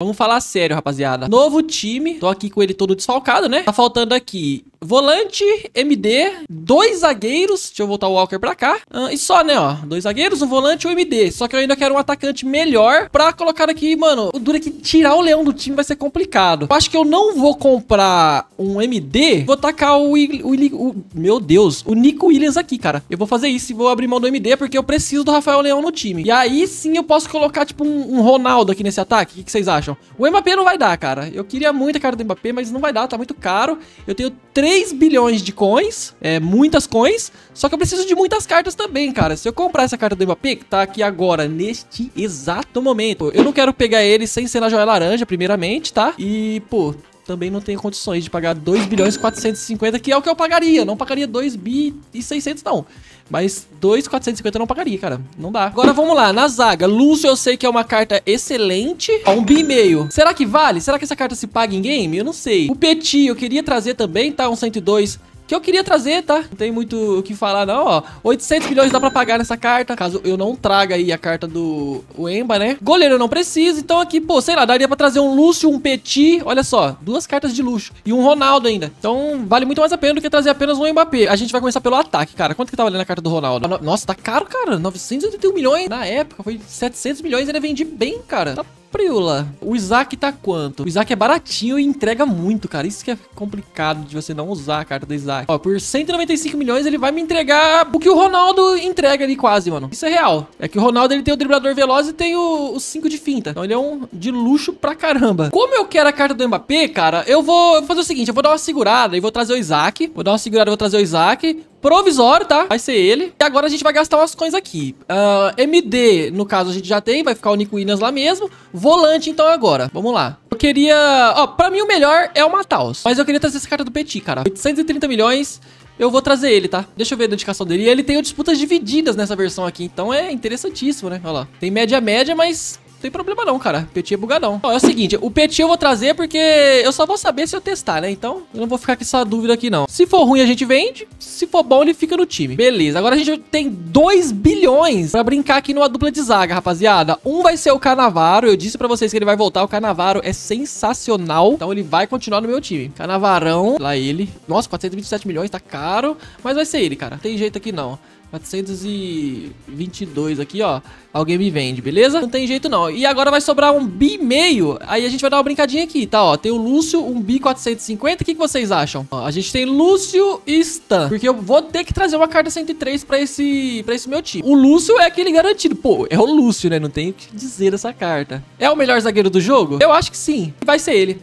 Vamos falar sério, rapaziada. Novo time. Tô aqui com ele todo desfalcado, né? Tá faltando aqui volante, MD, dois zagueiros. Deixa eu voltar o Walker pra cá. Ah, e só, né, ó. Dois zagueiros, um volante e um MD. Só que eu ainda quero um atacante melhor pra colocar aqui, mano. O duro é que tirar o leão do time vai ser complicado. Eu acho que eu não vou comprar um MD. Vou tacar o, o, o, Meu Deus. O Nico Williams aqui, cara. Eu vou fazer isso e vou abrir mão do MD porque eu preciso do Rafael Leão no time. E aí sim eu posso colocar, tipo, um, um Ronaldo aqui nesse ataque. O que, que vocês acham? O Mbappé não vai dar, cara. Eu queria muito a cara do Mbappé, mas não vai dar, tá muito caro. Eu tenho 3 bilhões de coins, é, muitas coins, só que eu preciso de muitas cartas também, cara. Se eu comprar essa carta do Mbappé, que tá aqui agora, neste exato momento, eu não quero pegar ele sem ser na joia laranja, primeiramente, tá? E, pô, também não tenho condições de pagar 2 bilhões e 450, que é o que eu pagaria. Não pagaria 2 bi e 600, não. Mas 2,450 eu não pagaria, cara. Não dá. Agora vamos lá, na zaga. Lúcio eu sei que é uma carta excelente. Ó, um bi e meio. Será que vale? Será que essa carta se paga em game? Eu não sei. O Petit eu queria trazer também, tá? Um 102 que eu queria trazer, tá? Não tem muito o que falar, não, ó. 800 milhões dá pra pagar nessa carta, caso eu não traga aí a carta do Emba, né? Goleiro eu não preciso, então aqui, pô, sei lá, daria pra trazer um Lúcio, um Petit, olha só, duas cartas de luxo. E um Ronaldo ainda. Então, vale muito mais a pena do que trazer apenas um Mbappé. A gente vai começar pelo ataque, cara. Quanto que tá valendo a carta do Ronaldo? Nossa, tá caro, cara. 981 milhões. Na época, foi 700 milhões, ele vendi bem, cara. Tá Priula. O Isaac tá quanto? O Isaac é baratinho e entrega muito, cara. Isso que é complicado de você não usar a carta do Isaac. Ó, por 195 milhões ele vai me entregar o que o Ronaldo entrega ali quase, mano. Isso é real. É que o Ronaldo ele tem o driblador veloz e tem o 5 de finta. Então ele é um de luxo pra caramba. Como eu quero a carta do Mbappé, cara, eu vou fazer o seguinte, eu vou dar uma segurada e vou trazer o Isaac. Vou dar uma segurada e vou trazer o Isaac provisório, tá? Vai ser ele. E agora a gente vai gastar umas coisas aqui. Uh, ah, MD, no caso, a gente já tem. Vai ficar o Nico Williams lá mesmo. Volante, então, agora. Vamos lá. Eu queria... Ó, pra mim o melhor é o Mataus. Mas eu queria trazer esse cara do Petit, cara. 830 milhões... Eu vou trazer ele, tá? Deixa eu ver a dedicação dele. E ele tem disputas divididas nessa versão aqui. Então é interessantíssimo, né? Olha lá. Tem média-média, mas tem problema não, cara. Petit é bugadão. Ó, é o seguinte, o Petit eu vou trazer porque eu só vou saber se eu testar, né? Então, eu não vou ficar com essa dúvida aqui, não. Se for ruim, a gente vende. Se for bom, ele fica no time. Beleza, agora a gente tem 2 bilhões pra brincar aqui numa dupla de zaga, rapaziada. Um vai ser o Canavaro. Eu disse pra vocês que ele vai voltar. O Canavaro é sensacional. Então, ele vai continuar no meu time. Canavarão, lá ele. Nossa, 427 milhões, tá caro. Mas vai ser ele, cara. Tem jeito aqui não. 422 aqui, ó. Alguém me vende, beleza? Não tem jeito não. E agora vai sobrar um bi meio. Aí a gente vai dar uma brincadinha aqui, tá? Ó, tem o Lúcio, um bi 450. O que, que vocês acham? Ó, a gente tem Lúcio e Stan. Porque eu vou ter que trazer uma carta 103 pra esse, pra esse meu time. O Lúcio é aquele garantido. Pô, é o Lúcio, né? Não tem o que dizer essa carta. É o melhor zagueiro do jogo? Eu acho que sim. Vai ser ele.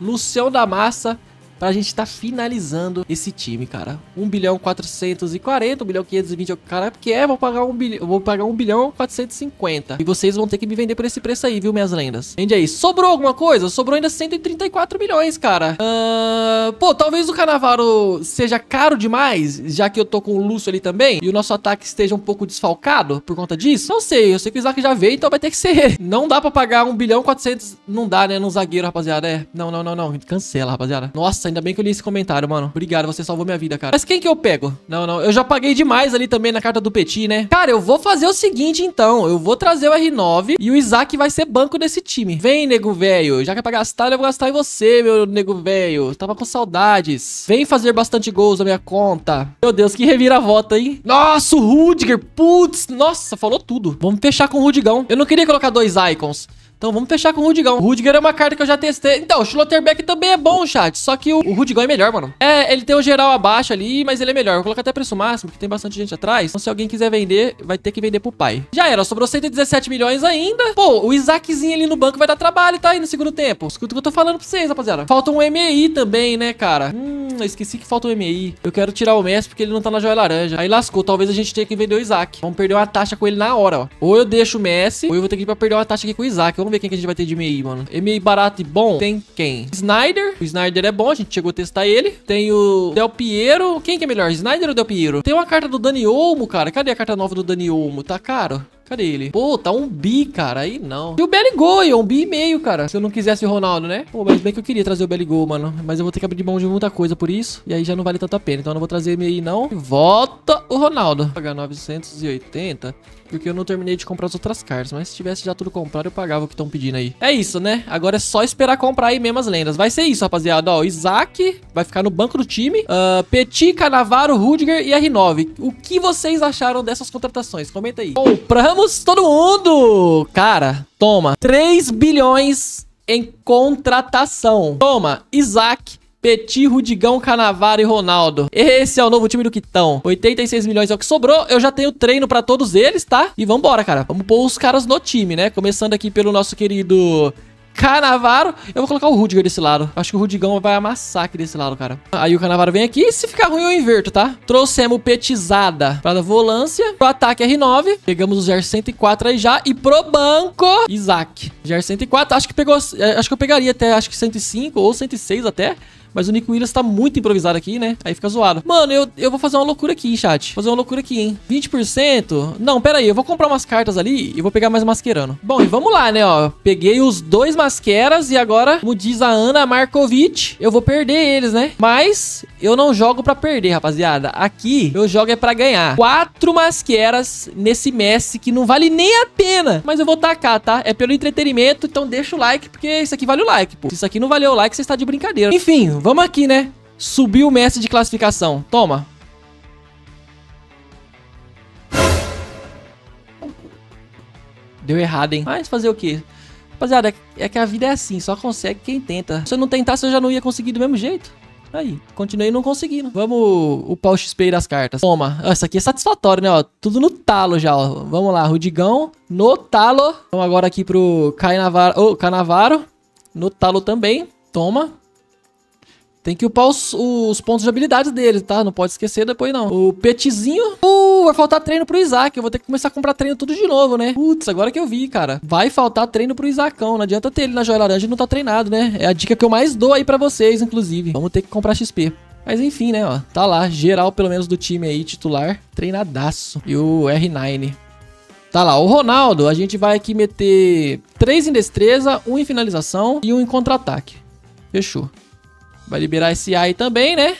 Lucião da Massa pra gente estar tá finalizando esse time, cara. 1 bilhão 440, 1 bilhão 520, cara, porque é, vou pagar 1 bilhão, vou pagar 1 bilhão 450. E vocês vão ter que me vender por esse preço aí, viu, minhas lendas? Vende aí. Sobrou alguma coisa? Sobrou ainda 134 milhões, cara. Uh, pô, talvez o Canavaro seja caro demais, já que eu tô com o Lúcio ali também, e o nosso ataque esteja um pouco desfalcado por conta disso. Não sei, eu sei que o Isaac já veio, então vai ter que ser. Não dá pra pagar 1 bilhão 400, não dá, né, no zagueiro, rapaziada. É, não, não, não, não, cancela, rapaziada. Nossa, ainda bem que eu li esse comentário, mano. Obrigado, você salvou minha vida, cara. Mas quem que eu pego? Não, não, eu já paguei demais ali também na carta do Petit, né? Cara, eu vou fazer o seguinte, então. Eu vou trazer o R9 e o Isaac vai ser banco desse time. Vem, nego velho. Já que é pra gastar, eu vou gastar em você, meu nego velho. Tava com saudades. Vem fazer bastante gols na minha conta. Meu Deus, que reviravolta, hein? Nossa, o Rudiger. Putz, nossa, falou tudo. Vamos fechar com o Rudigão. Eu não queria colocar dois icons. Então vamos fechar com o Rudigão. O Rudiger é uma carta que eu já testei. Então, o Schlotterbeck também é bom, chat. Só que o, o Rudigão é melhor, mano. É, ele tem o geral abaixo ali, mas ele é melhor. Vou colocar até preço máximo, que tem bastante gente atrás. Então, se alguém quiser vender, vai ter que vender pro pai. Já era, sobrou 117 milhões ainda. Pô, o Isaaczinho ali no banco vai dar trabalho, tá? Aí no segundo tempo. Escuta o que eu tô falando pra vocês, rapaziada. Falta um MEI também, né, cara? Hum, eu esqueci que falta um MEI. Eu quero tirar o Messi porque ele não tá na joia laranja. Aí lascou. Talvez a gente tenha que vender o Isaac. Vamos perder uma taxa com ele na hora, ó. Ou eu deixo o Messi, ou eu vou ter que ir pra perder uma taxa aqui com o Isaac. Ver quem que a gente vai ter de MEI. mano. MEI barato e bom. Tem quem? Snyder. O Snyder é bom, a gente chegou a testar ele. Tem o Del Piero. Quem que é melhor, Snyder ou Del Piero? Tem uma carta do Dani Olmo, cara. Cadê a carta nova do Dani Olmo? Tá caro? Cadê ele? Pô, tá um bi, cara. Aí não. E o Belly Gol, um bi e meio, cara. Se eu não quisesse o Ronaldo, né? Pô, mas bem que eu queria trazer o Belly Gol, mano. Mas eu vou ter que abrir mão de muita coisa por isso. E aí já não vale tanta pena. Então eu não vou trazer meio não. Volta o Ronaldo. Pagar 980. Porque eu não terminei de comprar as outras cartas. Mas se tivesse já tudo comprado, eu pagava o que estão pedindo aí. É isso, né? Agora é só esperar comprar aí mesmo as lendas. Vai ser isso, rapaziada. Ó, Isaac vai ficar no banco do time. Uh, Petit, Canavaro, Rudiger e R9. O que vocês acharam dessas contratações? Comenta aí. Compramos todo mundo! Cara, toma. 3 bilhões em contratação. Toma, Isaac, Petit, Rudigão, Canavaro e Ronaldo. Esse é o novo time do Quitão. 86 milhões é o que sobrou. Eu já tenho treino pra todos eles, tá? E vambora, cara. Vamos pôr os caras no time, né? Começando aqui pelo nosso querido Canavaro. Eu vou colocar o Rudiger desse lado. Acho que o Rudigão vai amassar aqui desse lado, cara. Aí o Canavaro vem aqui. Se ficar ruim, eu inverto, tá? Trouxemos Petizada para a volância. Pro ataque R9. Pegamos o GR 104 aí já. E pro banco, Isaac. GR 104. Acho que pegou... É, acho que eu pegaria até, acho que 105 ou 106 até. Mas o Nico Williams tá muito improvisado aqui, né? Aí fica zoado. Mano, eu, eu vou fazer uma loucura aqui, chat. Fazer uma loucura aqui, hein? 20%? Não, pera aí. Eu vou comprar umas cartas ali e vou pegar mais masquerano. Bom, e vamos lá, né, ó. Peguei os dois masqueras e agora, como diz a Ana Markovic, eu vou perder eles, né? Mas eu não jogo pra perder, rapaziada. Aqui, eu jogo é pra ganhar. Quatro masqueras nesse Messi que não vale nem a pena. Mas eu vou tacar, tá? É pelo entretenimento, então deixa o like, porque isso aqui vale o like, pô. Se isso aqui não valeu o like, você está de brincadeira. Enfim, vamos aqui, né? Subiu o Messi de classificação. Toma. Deu errado, hein? Mas fazer o quê? Rapaziada, é que a vida é assim, só consegue quem tenta. Se eu não tentasse, eu já não ia conseguir do mesmo jeito. Aí, continuei não conseguindo. Vamos upar o XP das cartas. Toma. Essa aqui é satisfatório, né? Ó, tudo no talo já, ó. Vamos lá, Rudigão no talo. Vamos agora aqui pro Canavaro. Oh, Canavaro. No talo também. Toma. Tem que upar os, os, pontos de habilidade dele, tá? Não pode esquecer depois, não. O petizinho. Vai faltar treino pro Isaac. Eu vou ter que começar a comprar treino tudo de novo, né? Putz, agora que eu vi, cara. Vai faltar treino pro Isaacão. Não adianta ter ele na joia laranja e não tá treinado, né? É a dica que eu mais dou aí pra vocês, inclusive. Vamos ter que comprar XP. Mas enfim, né, ó. Tá lá, geral pelo menos do time aí, titular. Treinadaço. E o R9. Tá lá, o Ronaldo, a gente vai aqui meter 3 em destreza, 1 em finalização e 1 em contra-ataque. Fechou. Vai liberar esse aí também, né?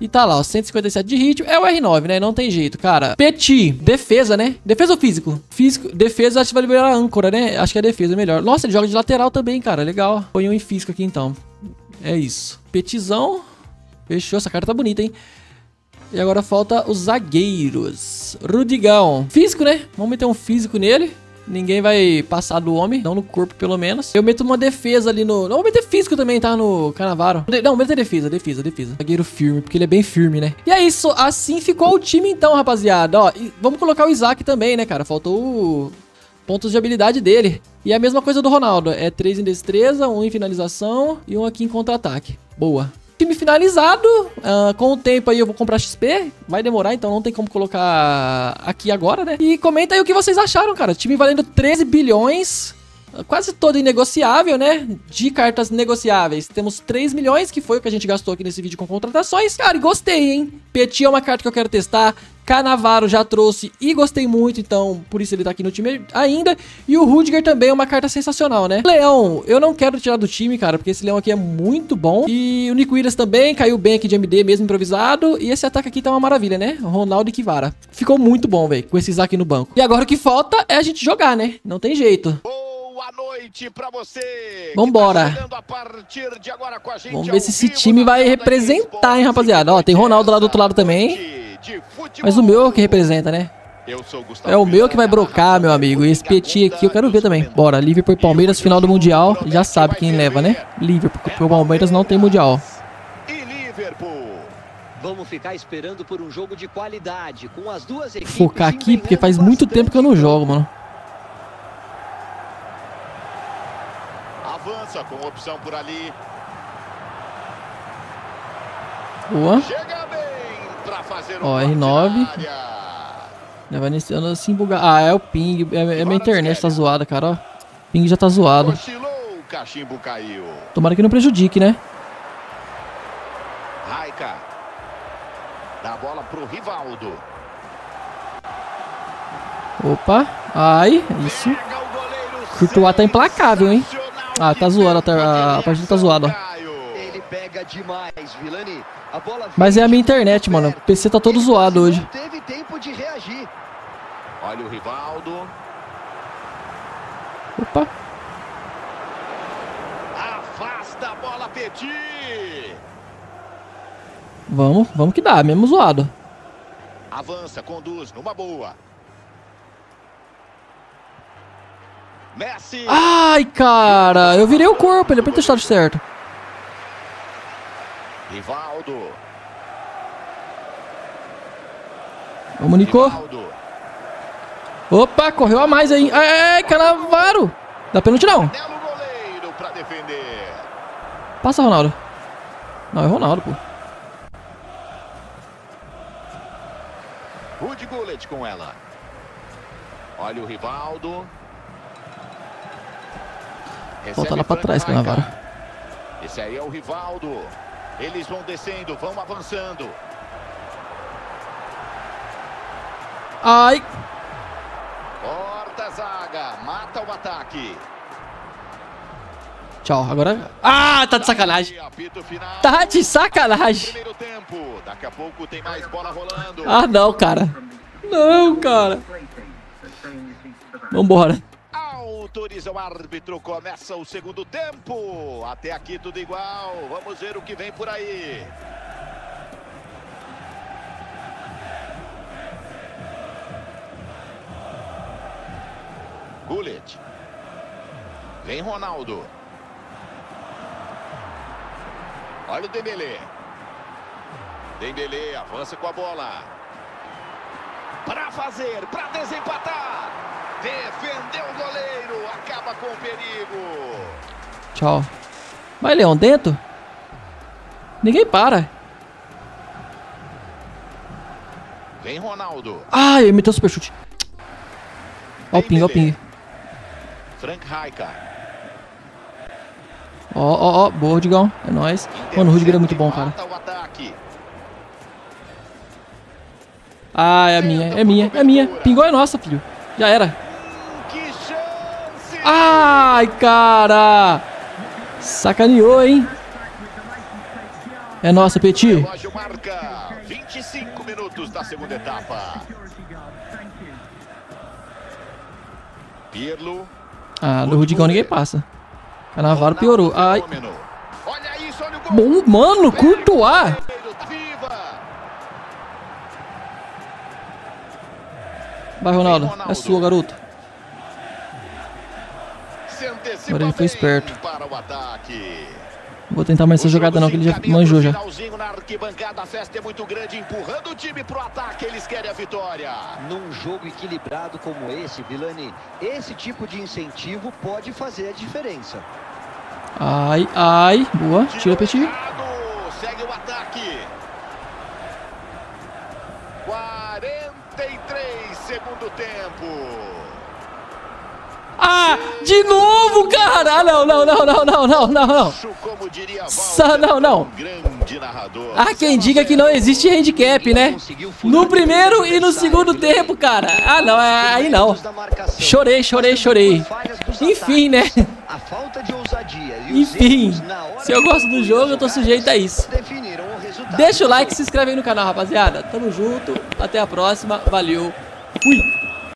E tá lá, ó, 157 de ritmo. É o R9, né? Não tem jeito, cara. Petit, defesa, né? Defesa ou físico? Físico, defesa, acho que vai liberar a âncora, né? Acho que é defesa melhor. Nossa, ele joga de lateral também, cara. Legal. Põe um em físico aqui, então. É isso. Petizão. Fechou. Essa carta tá bonita, hein? E agora falta os zagueiros. Rudigão. Físico, né? Vamos meter um físico nele. Ninguém vai passar do homem, não no corpo, pelo menos. Eu meto uma defesa ali no... Não, vou meter físico também, tá? No Canavaro. De... Não, meter defesa, defesa, defesa. Zagueiro firme, porque ele é bem firme, né? E é isso, assim ficou o time então, rapaziada. Ó, vamos colocar o Isaac também, né, cara? Faltou o... pontos de habilidade dele. E a mesma coisa do Ronaldo. É 3 em destreza, 1 um em finalização e um aqui em contra-ataque. Boa time finalizado. Uh, com o tempo aí eu vou comprar XP. Vai demorar, então não tem como colocar aqui agora, né? E comenta aí o que vocês acharam, cara. Time valendo 13 bilhões quase todo inegociável, né? De cartas negociáveis. Temos 3 milhões, que foi o que a gente gastou aqui nesse vídeo com contratações. Cara, gostei, hein? Petit é uma carta que eu quero testar. Canavaro já trouxe e gostei muito, então por isso ele tá aqui no time ainda. E o Rudiger também é uma carta sensacional, né? Leão, eu não quero tirar do time, cara, porque esse leão aqui é muito bom. E o Nico Williams também caiu bem aqui de MD, mesmo improvisado. E esse ataque aqui tá uma maravilha, né? Ronaldo e Kivara. Ficou muito bom, velho, com esses aqui no banco. E agora o que falta é a gente jogar, né? Não tem jeito. Boa noite pra você. Vambora. Tá Vamos ver se esse time vai representar, hein, rapaziada. Ó, tem Ronaldo lá do outro lado também. Mas o meu é que representa, né? É o meu que vai brocar, meu amigo. E esse Petit aqui eu quero ver também. Bora, Liverpool e Palmeiras, final do Mundial. Já sabe quem leva, né? Liverpool, porque o Palmeiras não tem Mundial. Vamos ficar esperando por um jogo de qualidade, com as duas equipes Focar aqui, porque faz muito tempo que eu não jogo, mano. Avança com opção por ali. Boa. Chega bem. Ó, R9. Vai iniciando assim bugar. Ah, é o ping. É, é minha internet tá zoada, cara, ó. Ping já tá zoado. Tomara que não prejudique, né? Raika. Dá a bola pro Rivaldo. Opa. Ai, isso. Courtois tá implacável, hein? Ah, tá zoado. A, a partida tá zoada. Mas é a minha internet, mano. O PC tá todo zoado hoje. Olha o Rivaldo. Opa. Afasta a bola, Petit. Vamos, vamos que dá, mesmo zoado. Avança, conduz, numa boa. Messi. Ai, cara, eu virei o corpo, ele é pra ter estado certo. Rivaldo. Vamos, Nico. Opa, correu a mais aí. Ai, Canavaro. Dá pênalti não. Passa, Ronaldo. Não, é Ronaldo, pô. Rudy Gullet com ela. Olha o Rivaldo. Volta Recebe lá pra Frank trás, Rijkaard. Canavaro. Esse aí é o Rivaldo. Eles vão descendo, vão avançando. Ai. Corta a zaga, mata o ataque. Tchau, agora... Ah, tá de sacanagem. Tá de sacanagem. A. Ah, não, cara. Não, cara. Vambora. Autoriza o árbitro, começa o segundo tempo. Até aqui tudo igual. Vamos ver o que vem por aí. Gullit. Vem Ronaldo. Olha o Dembélé. Dembélé avança com a bola. Para fazer, para desempatar. Defendeu o goleiro, acaba com o perigo. Tchau. Vai, Leão, dentro. Ninguém para. Vem Ronaldo. Ai, ele meteu super chute. Ó o ping, ó o ping. Frank Rijkaard. Ó, ó, ó. Boa, Rudigão. É nóis. Mano, o Rudiger é muito bom, cara. O. Ah, é a minha, é minha, é minha. Pingou é nossa, filho. Já era. Ai, cara. Sacaneou, hein? É nossa, Petit. relógio marca 25 minutos da segunda etapa. Pirlo. Ah, no Rudigão ninguém passa. Canavaro piorou. Ai. Olha isso, olha. Bom, mano, Courtois. Vai, Ronaldo. É sua, garoto. Agora ele foi esperto. Para o ataque. Não vou tentar mais essa jogada jogo não, que ele já manjou já. na arquibancada, a festa é muito grande, empurrando o time pro ataque, eles querem a vitória. Num jogo equilibrado como esse, Vilani, esse tipo de incentivo pode fazer a diferença. Ai, ai. Boa. Tira, Petit. segue o ataque. 43 segundo tempo. Ah, de novo, cara. Ah, não, não, não, não, não, não, não, não. Sa- não, não. narrador. Há quem diga que não existe handicap, né? No primeiro e no segundo tempo, cara. Ah, não, é- aí não. Chorei, chorei, chorei. Enfim, né? Enfim, se eu gosto do jogo, eu tô sujeito a isso. Deixa o like e se inscreve aí no canal, rapaziada. Tamo junto. Até a próxima. Valeu. Fui.